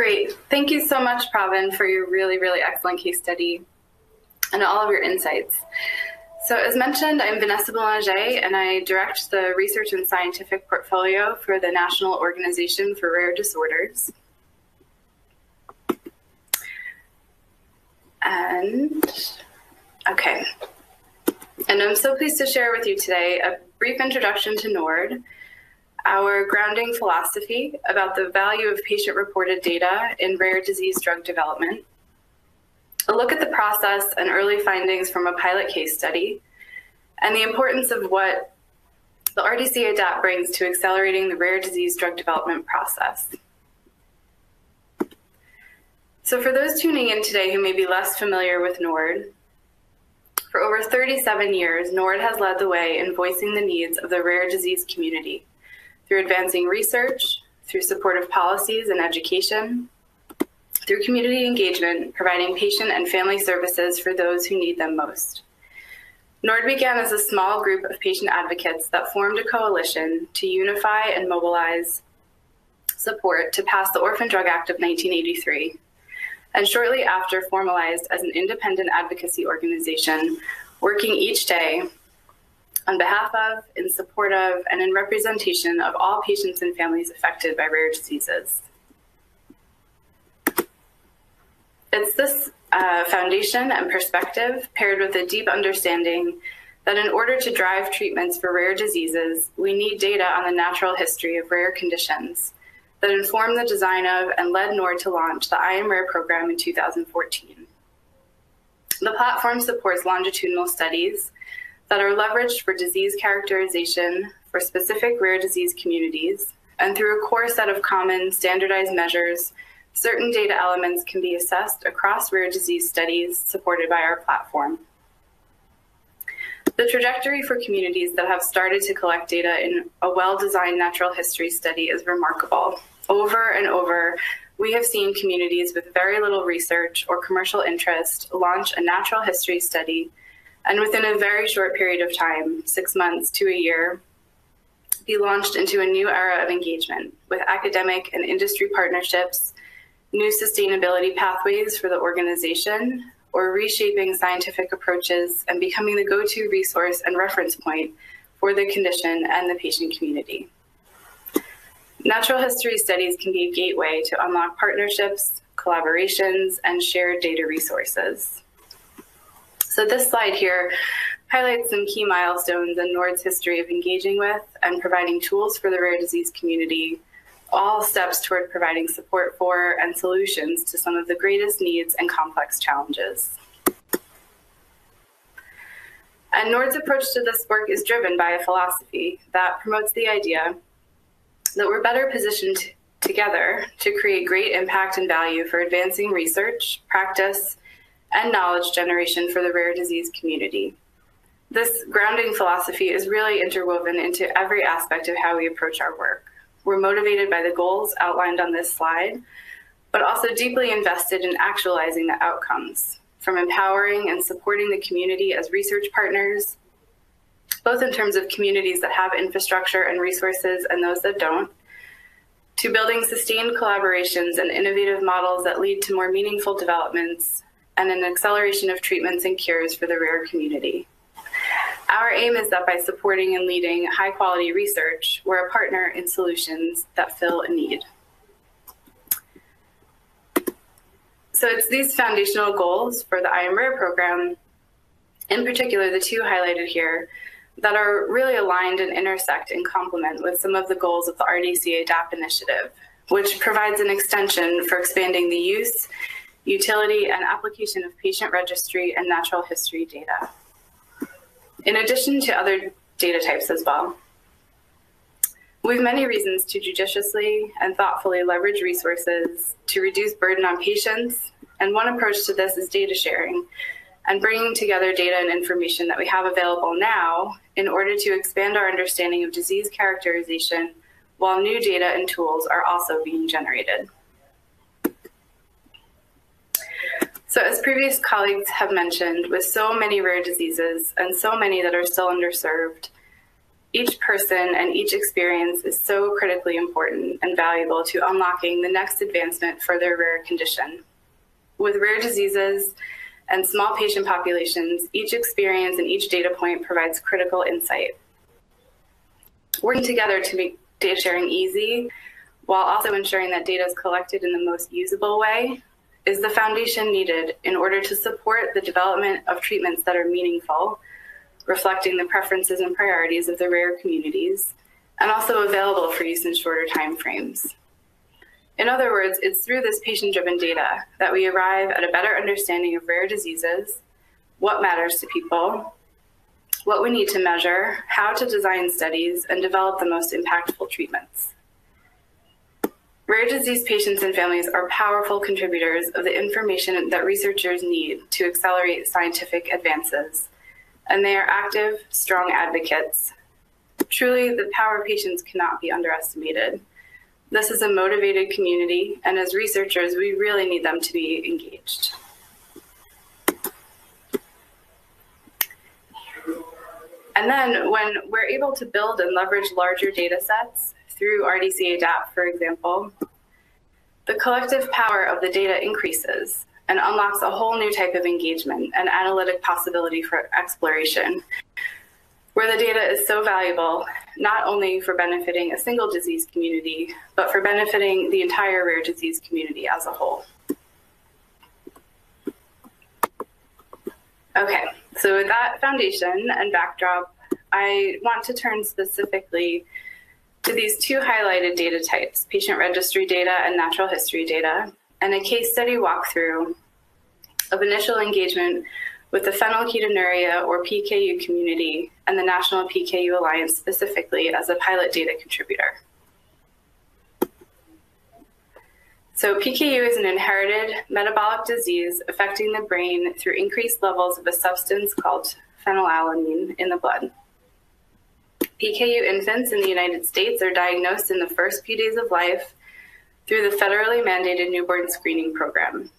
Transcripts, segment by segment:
Great. Thank you so much, Pravin, for your really, really excellent case study and all of your insights. So as mentioned, I'm Vanessa Boulanger, and I direct the research and scientific portfolio for the National Organization for Rare Disorders. And, okay. And I'm so pleased to share with you today a brief introduction to NORD, our grounding philosophy about the value of patient-reported data in rare disease drug development, a look at the process and early findings from a pilot case study, and the importance of what the RDCA DAP brings to accelerating the rare disease drug development process. So for those tuning in today who may be less familiar with NORD, for over 37 years, NORD has led the way in voicing the needs of the rare disease community through advancing research, through supportive policies and education, through community engagement, providing patient and family services for those who need them most. NORD began as a small group of patient advocates that formed a coalition to unify and mobilize support to pass the Orphan Drug Act of 1983, and shortly after formalized as an independent advocacy organization, working each day on behalf of, in support of, and in representation of all patients and families affected by rare diseases. It's this uh, foundation and perspective paired with a deep understanding that in order to drive treatments for rare diseases, we need data on the natural history of rare conditions that informed the design of and led NORD to launch the I Am Rare program in 2014. The platform supports longitudinal studies that are leveraged for disease characterization for specific rare disease communities, and through a core set of common standardized measures certain data elements can be assessed across rare disease studies supported by our platform. The trajectory for communities that have started to collect data in a well-designed natural history study is remarkable. Over and over, we have seen communities with very little research or commercial interest launch a natural history study, and within a very short period of time, six months to a year, be launched into a new era of engagement with academic and industry partnerships new sustainability pathways for the organization, or reshaping scientific approaches and becoming the go-to resource and reference point for the condition and the patient community. Natural history studies can be a gateway to unlock partnerships, collaborations, and shared data resources. So this slide here highlights some key milestones in NORD's history of engaging with and providing tools for the rare disease community all steps toward providing support for and solutions to some of the greatest needs and complex challenges. And NORD's approach to this work is driven by a philosophy that promotes the idea that we're better positioned together to create great impact and value for advancing research, practice, and knowledge generation for the rare disease community. This grounding philosophy is really interwoven into every aspect of how we approach our work. We're motivated by the goals outlined on this slide, but also deeply invested in actualizing the outcomes, from empowering and supporting the community as research partners, both in terms of communities that have infrastructure and resources and those that don't, to building sustained collaborations and innovative models that lead to more meaningful developments and an acceleration of treatments and cures for the rare community. Our aim is that by supporting and leading high quality research, we're a partner in solutions that fill a need. So it's these foundational goals for the I Am Rare program, in particular the two highlighted here, that are really aligned and intersect and complement with some of the goals of the RDCA DAP initiative, which provides an extension for expanding the use, utility, and application of patient registry and natural history data in addition to other data types as well. We have many reasons to judiciously and thoughtfully leverage resources to reduce burden on patients, and one approach to this is data sharing and bringing together data and information that we have available now in order to expand our understanding of disease characterization while new data and tools are also being generated. So as previous colleagues have mentioned, with so many rare diseases and so many that are still underserved, Each person and each experience is so critically important and valuable to unlocking the next advancement for their rare condition. With rare diseases and small patient populations, each experience and each data point provides critical insight. Working together to make data sharing easy while also ensuring that data is collected in the most usable way is the foundation needed in order to support the development of treatments that are meaningful reflecting the preferences and priorities of the rare communities, and also available for use in shorter timeframes. In other words, it's through this patient-driven data that we arrive at a better understanding of rare diseases, what matters to people, what we need to measure, how to design studies, and develop the most impactful treatments. Rare disease patients and families are powerful contributors of the information that researchers need to accelerate scientific advances and they are active, strong advocates. Truly, the power of patients cannot be underestimated. This is a motivated community, and as researchers, we really need them to be engaged. And then when we're able to build and leverage larger data sets through RDCA DAP, for example, the collective power of the data increases and unlocks a whole new type of engagement and analytic possibility for exploration, where the data is so valuable, not only for benefiting a single disease community, but for benefiting the entire rare disease community as a whole. Okay, so with that foundation and backdrop, I want to turn specifically to these two highlighted data types, patient registry data and natural history data, and a case study walkthrough of initial engagement with the phenylketonuria or PKU community and the National PKU Alliance specifically as a pilot data contributor. So PKU is an inherited metabolic disease affecting the brain through increased levels of a substance called phenylalanine in the blood. PKU infants in the United States are diagnosed in the first few days of life through the federally mandated newborn screening program.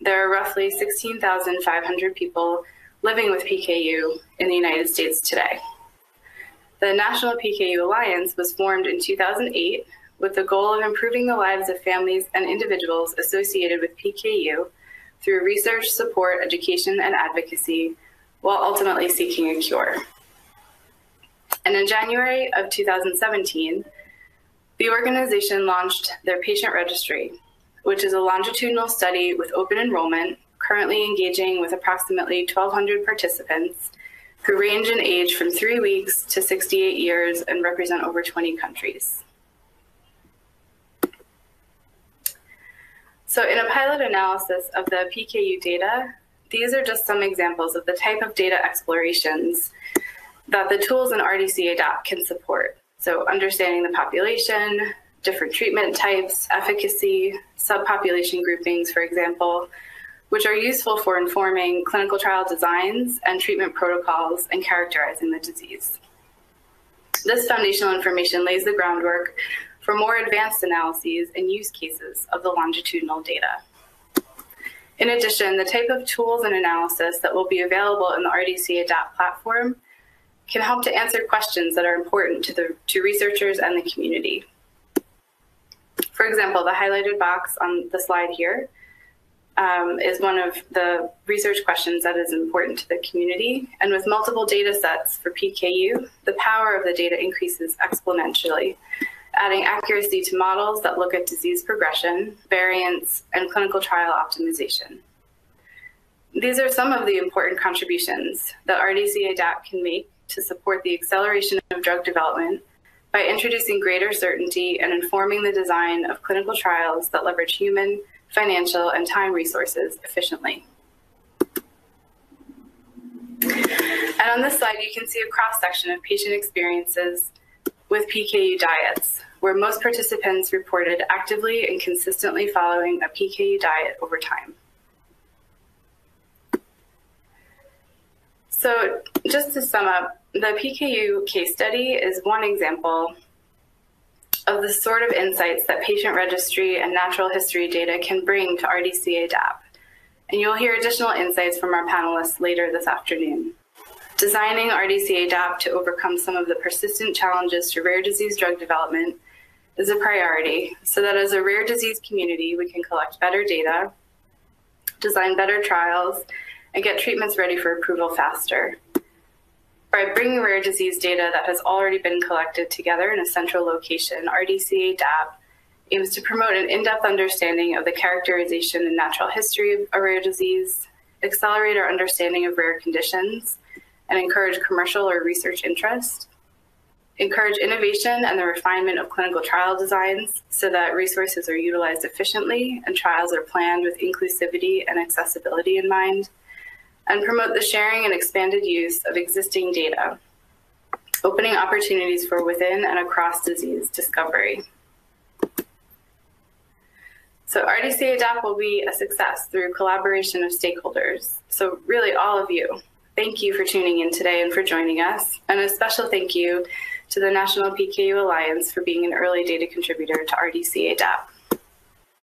There are roughly 16,500 people living with PKU in the United States today. The National PKU Alliance was formed in 2008 with the goal of improving the lives of families and individuals associated with PKU through research, support, education, and advocacy, while ultimately seeking a cure. And in January of 2017, the organization launched their patient registry, which is a longitudinal study with open enrollment, currently engaging with approximately 1,200 participants who range in age from three weeks to 68 years and represent over 20 countries. So in a pilot analysis of the PKU data, these are just some examples of the type of data explorations that the tools in RDCA DAP can support. So understanding the population, different treatment types, efficacy, subpopulation groupings, for example, which are useful for informing clinical trial designs and treatment protocols and characterizing the disease. This foundational information lays the groundwork for more advanced analyses and use cases of the longitudinal data. In addition, the type of tools and analysis that will be available in the RDCA DAP platform can help to answer questions that are important to, the, to researchers and the community. For example, the highlighted box on the slide here um, is one of the research questions that is important to the community. And with multiple data sets for PKU, the power of the data increases exponentially, adding accuracy to models that look at disease progression, variants, and clinical trial optimization. These are some of the important contributions that RDCA DAP can make to support the acceleration of drug development by introducing greater certainty and informing the design of clinical trials that leverage human, financial, and time resources efficiently. And on this slide, you can see a cross-section of patient experiences with PKU diets, where most participants reported actively and consistently following a PKU diet over time. So just to sum up, the PKU case study is one example of the sort of insights that patient registry and natural history data can bring to RDCA DAP. And you'll hear additional insights from our panelists later this afternoon. Designing RDCA DAP to overcome some of the persistent challenges to rare disease drug development is a priority so that as a rare disease community, we can collect better data, design better trials, and get treatments ready for approval faster. By bringing rare disease data that has already been collected together in a central location, RDCA DAP aims to promote an in-depth understanding of the characterization and natural history of a rare disease, accelerate our understanding of rare conditions, and encourage commercial or research interest, encourage innovation and the refinement of clinical trial designs so that resources are utilized efficiently and trials are planned with inclusivity and accessibility in mind, and promote the sharing and expanded use of existing data, opening opportunities for within and across disease discovery. So RDCA DAP will be a success through collaboration of stakeholders. So really all of you, thank you for tuning in today and for joining us. And a special thank you to the National PKU Alliance for being an early data contributor to RDCA DAP.